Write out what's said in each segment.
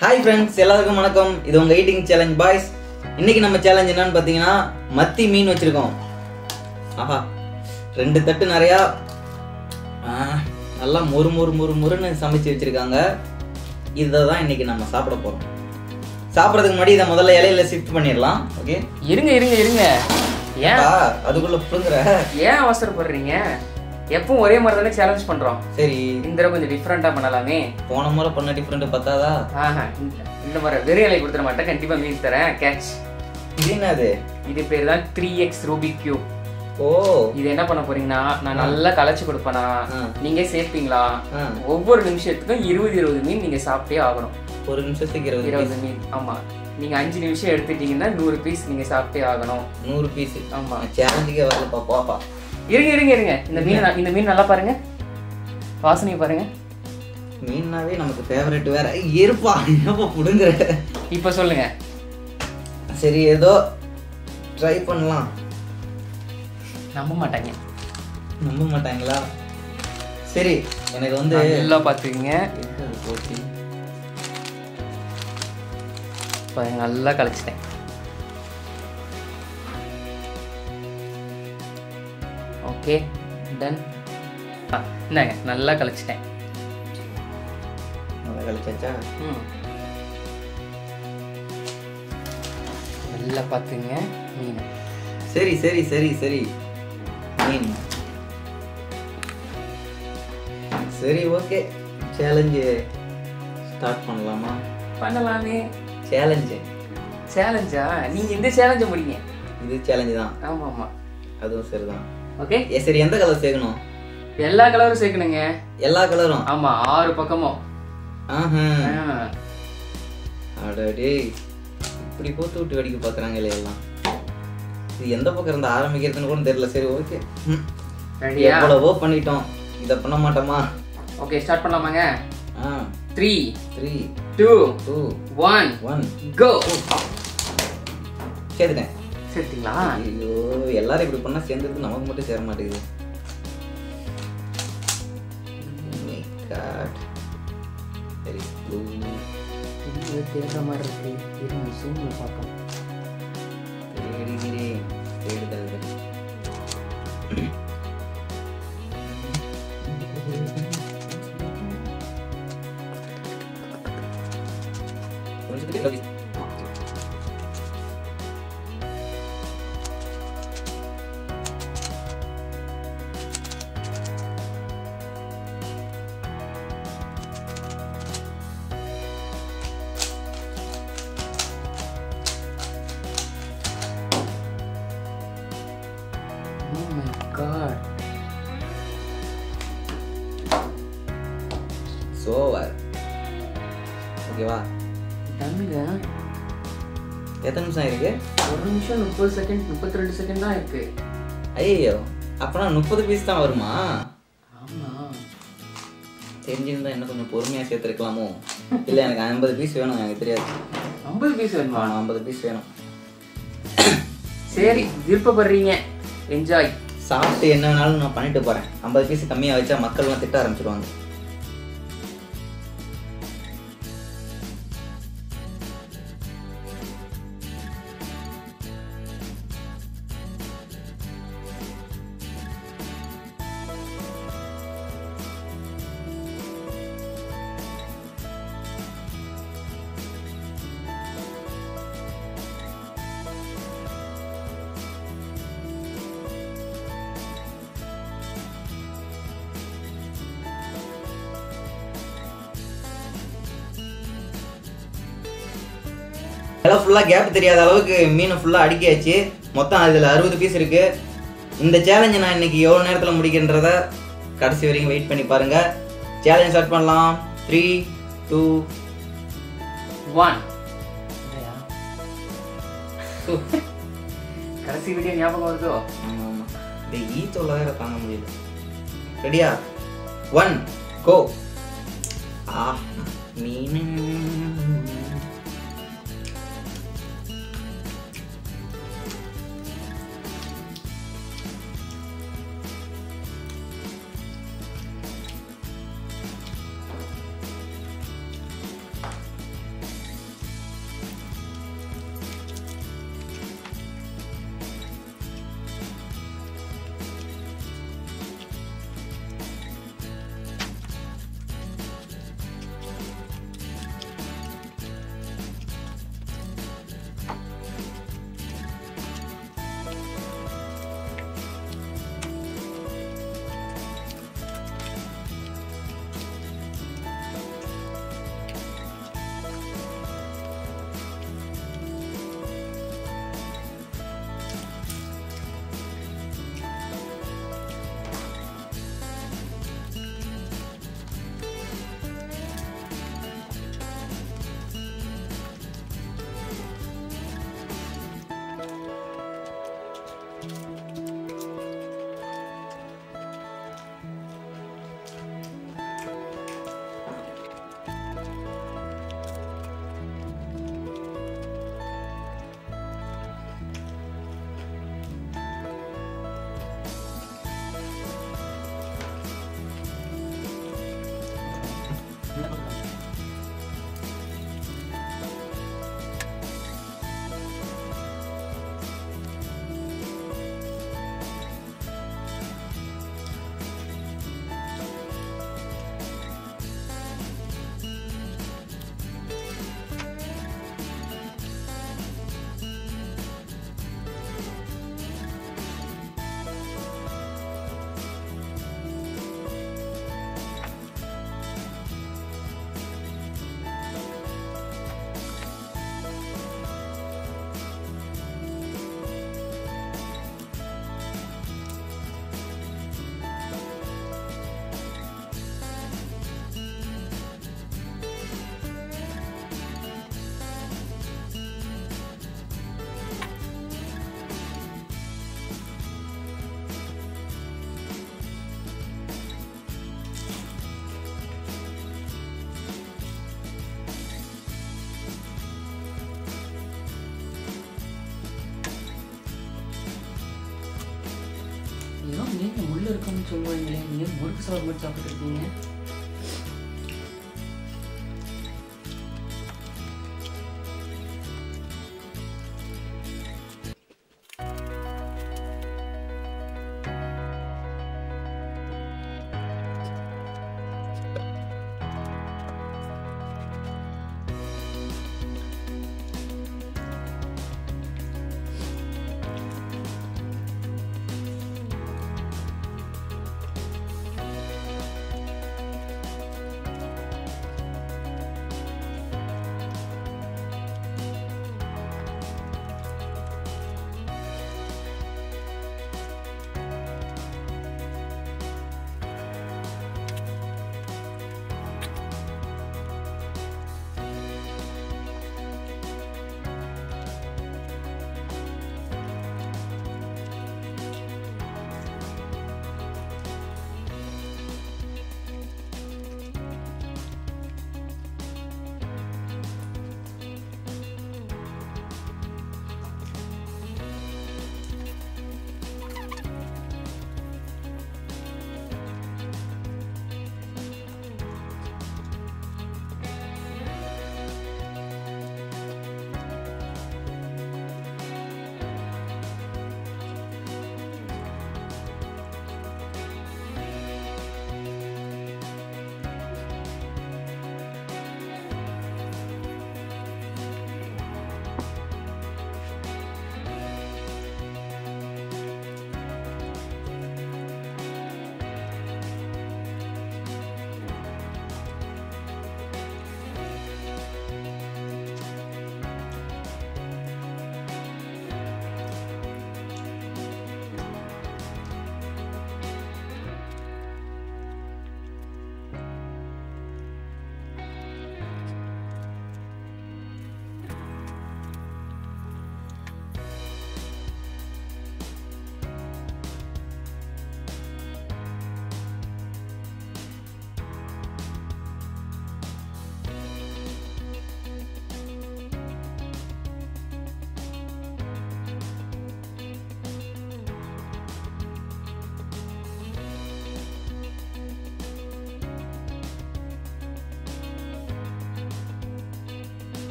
Hi friends எல்லாருக்கும் வணக்கம். இது உங்கள் ஈட்டிங் சேலஞ்ச் பாய்ஸ் இன்னைக்கு நம்ம சேலஞ்ச் என்னன்னு பார்த்தீங்கன்னா மத்தி மீன் வச்சுருக்கோம். ஆஹா ரெண்டு தட்டு நிறையா நல்லா மொறு மொறு மொறு மொறுன்னு சமைச்சு வச்சுருக்காங்க. இதை தான் இன்னைக்கு நம்ம சாப்பிட போகிறோம் சாப்பிட்றதுக்கு முன்னாடி இதை முதல்ல இலையில ஷிஃப்ட் பண்ணிடலாம். ஓகே இருங்க இருங்க இருங்க. ஏன்? அதுக்குள்ளே புழுங்குற. ஏன் அவசரப்படுறீங்க? எப்பவும் ஒரே மாதிரி தானே சேலஞ்ச் பண்றோம். சரி. இந்த தடவை கொஞ்சம் டிஃப்ரெண்டா பண்ணலாமே. போன முறை பண்ண டிஃப்ரெண்ட் பத்தாதா? ஆஹா இந்த- முறை வெறும் இலை கொடுத்துட மாட்டேன். கண்டிப்பா மீன் தரேன். கேட்ச் இது என்னது? இது பேர் தான் த்ரீ எக்ஸ் ரூபி கியூப் ஓ. இது என்ன பண்ண போறீங்கன்னா நான் நல்லா கலைச்சு கொடுப்பேனா. நீங்க சேர்ப்பீங்களா? ஒவ்வொரு நிமிஷத்துக்கும் இருபது இருபது மீன் நீங்க சாப்பிட்டே ஆகணும். ஒரு நிமிஷத்துக்கு இருபது இருபது மீன். ஆமா. நீங்க அஞ்சு நிமிஷம் எடுத்துட்டீங்கன்னா நூறு பீஸ் நீங்க சாப்பிட்டே ஆகணும். நூறு பீஸ் ஆமா. சேலஞ்சுக்கே வரலப்பா. போப்பா. இருங்க இருங்க இருங்க. இந்த மீன் இந்த மீன் நல்லா பாருங்க. வாசனையை பாருங்க. மீன்னாவே நமக்கு ஃபேவரட் வேற. இருப்பா என்னப்பா புடுங்குற? இப்ப சொல்லுங்க. சரி ஏதோ ட்ரை பண்ணலாம். நம்ப மாட்டாங்க. நம்ப மாட்டாங்களா? சரி எனக்கு வந்து நல்லா பார்த்துக்குங்க. போச்சு? நல்லா கழிச்சிட்டேன் ஓகே டன் இந்தாங்க நல்லா கழிச்சிட்டேன். நல்லா கழிச்சாச்சா? ம். நல்லா பார்த்துங்க மீன். சரி சரி சரி சரி. மீன். சரி ஓகே. சேலஞ்சு ஸ்டார்ட் பண்ணலாமா? பண்ணலாமே. சேலஞ்சு சேலஞ்சா நீங்க இந்த சேலஞ்சை முடிங்க. இது சேலஞ்சு தான். ஆமா ஆமா அதுவும் சரிதான். ஓகே சரி எந்த கலர் சேர்க்கணும்? எல்லா கலரும் சேர்க்கணுங்க. எல்லா கலரும் ஆமா ஆறு பக்கமும். அடடே. இப்படி போட்டு விட்டு வெடிக்க பார்க்குறாங்களே எல்லாம்? இது எந்த பக்கம் இருந்து ஆரம்பிக்கிறதுன்னு கூட தெரியல. சரி ஓகே எவ்வளவோ பண்ணிட்டோம். இதை பண்ண மாட்டோமா? Okay start பண்ணலாமாங்க? Three three two two one one go சேர்த்துட்டேன். சரிங்களா ஐயோ எல்லாரும் இப்படி பண்ணா சேர்ந்தது நமக்கு மட்டும் சேர மாட்டேங்குது. Oh blue. இது தேடுற மாதிரி இருக்கு. இருங்க சூழ்நிலை பார்ப்போம். தேடுகிறேன் தேடுதல்கள் மை காட் சோவர் ஓகேவா தமிழ எத்தனை நிமிஷம் இருக்கு ஒரு நிமிஷம் முப்பது செகண்ட் முப்பத்தி ரெண்டு செகண்ட் தான் இருக்கு. ஐயோ அப்பனா முப்பது பீஸ் தான் வருமா? ஆமா. தெரிஞ்சிருந்தா இன்னும் கொஞ்சம் பொறுமையாக சேர்த்துருக்கலாமோ? இல்லை எனக்கு ஐம்பது பீஸ் வேணும் எனக்கு தெரியாது. ஐம்பது பீஸ் வேணுமா? ஐம்பது பீஸ் வேணும். சரி விருப்பப்படுறீங்க. என்ஜாய் சாப்பிட்டு என்ன வேணாலும் நான் பண்ணிட்டு போகிறேன் ஐம்பது பீஸ் கம்மியாக வச்சா மக்கள்லாம் திட்ட ஆரம்பிச்சிருவாங்க. எல்லாம் ஃபுல்லாக கேப் தெரியாத அளவுக்கு மீனை ஃபுல்லாக அடுக்கியாச்சு. மொத்தம் அதில் அறுபது பீஸ் இருக்கு. இந்த சேலஞ்சை நான் இன்னைக்கு எவ்வளோ நேரத்தில் முடிக்கின்றத கடைசி வரைக்கும் வெயிட் பண்ணி பாருங்க. சேலஞ்ச் ஸ்டார்ட் பண்ணலாம். த்ரீ டூ ஒன் கடைசி வீடியோ ஞாபகம் வருதோ? இந்த ஈ தொல்லை வேற தாங்க முடியல. ரெடியா ஒன் கோ ஆ மீன். ஏங்க உள்ள இருக்குன்னு சொல்லுவாங்களே நீங்க முறுக்கு சாப்பிட மட்டும் சாப்பிட்டு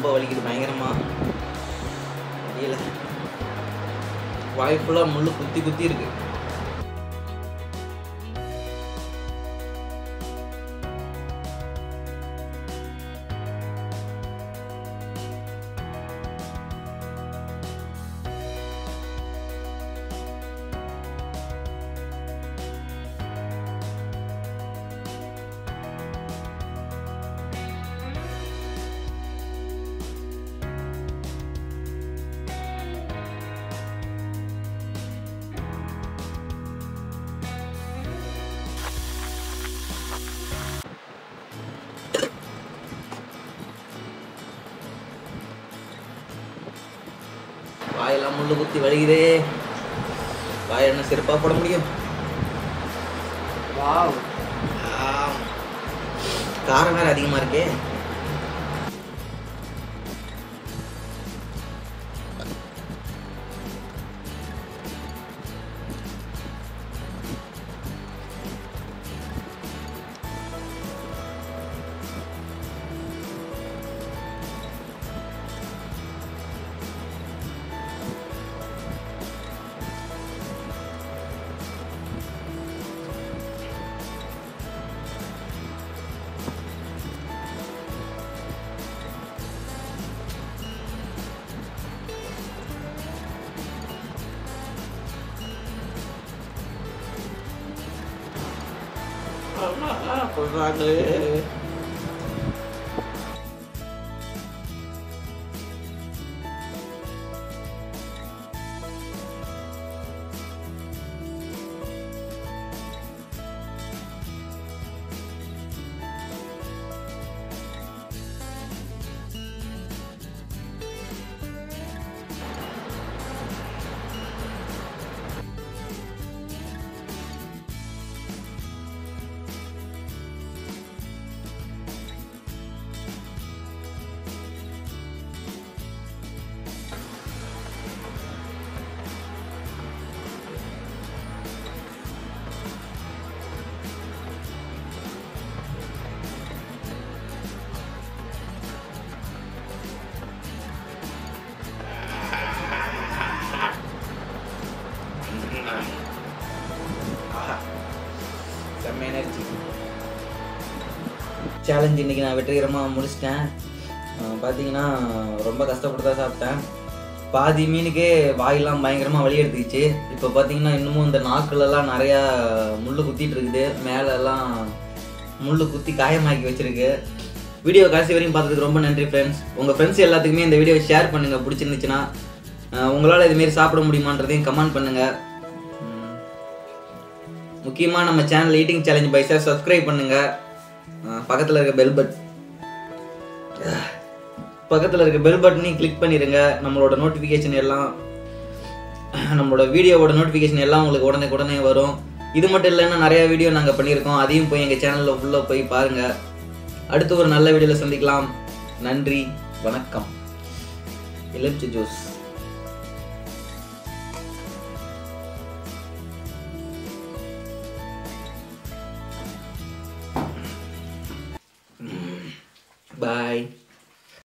ரொம்ப வலிக்குது பயங்கரமா. முடியல வாய்ப்புலாம் முள்ளு குத்தி குத்தி இருக்கு. வாயெல்லாம் முள்ளு குத்தி வலிக்குதே. வாய் என்ன சிறப்பாக போட முடியும். காரம் வேற அதிகமாக இருக்கே. I'm not favor. சேலஞ்ச் இன்னைக்கு நான் வெற்றிகரமாக முடிச்சிட்டேன். பார்த்தீங்கன்னா ரொம்ப கஷ்டப்பட்டு தான் சாப்பிட்டேன். பாதி மீனுக்கே வாயெல்லாம் பயங்கரமாக வலி எடுத்துக்கிச்சு இப்போ பார்த்தீங்கன்னா இன்னமும் இந்த நாக்குலலாம் நிறையா முள் குத்திட்டு இருக்குது. மேலெல்லாம் முள் குத்தி காயமாக்கி வச்சிருக்கு. வீடியோ கடைசி வரையும் பார்த்ததுக்கு ரொம்ப நன்றி ஃப்ரெண்ட்ஸ் உங்கள் ஃப்ரெண்ட்ஸ் எல்லாத்துக்குமே இந்த வீடியோவை ஷேர் பண்ணுங்கள் பிடிச்சிருந்துச்சுன்னா உங்களால் இதுமாரி சாப்பிட முடியுமான்றதையும் கமெண்ட் பண்ணுங்கள் முக்கியமாக நம்ம சேனல் ஈட்டிங் சேலஞ்ச் பைஸை சப்ஸ்கிரைப் பண்ணுங்கள் பக்கத்தில் இருக்க பெல் பட் பக்கத்தில் இருக்க பெல் பட்டனையும் கிளிக் பண்ணிடுங்க நம்மளோட நோட்டிஃபிகேஷன் எல்லாம் நம்மளோட வீடியோவோட நோட்டிஃபிகேஷன் எல்லாம் உங்களுக்கு உடனே உடனே வரும். இது மட்டும் இல்லைன்னா நிறையா வீடியோ நாங்கள் பண்ணியிருக்கோம். அதையும் போய் எங்கள் சேனலில் உள்ளே போய் பாருங்கள் அடுத்து ஒரு நல்ல வீடியோவில் சந்திக்கலாம். நன்றி வணக்கம். எலுமிச்சை ஜூஸ் Bye.